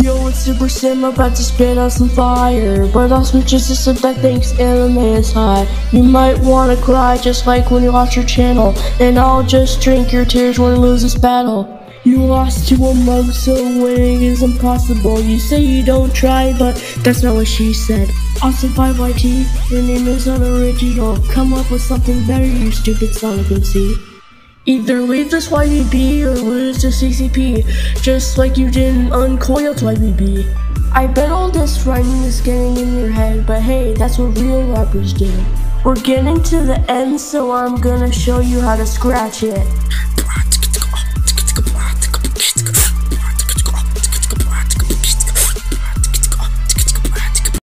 it's Super Sim about to spit out some fire But I'll switch to system that thinks anime is high You might wanna cry just like when you watch your channel And I'll just drink your tears when you lose this battle you lost to a mug, so winning is impossible. You say you don't try, but that's not what she said. Also, 5YT, your name is unoriginal. Come up with something better, you stupid Sonic MC. Either leave this YBB or lose to CCP, just like you did in Uncoiled YBB. I bet all this rhyming is getting in your head, but hey, that's what real rappers do. We're getting to the end, so I'm gonna show you how to scratch it.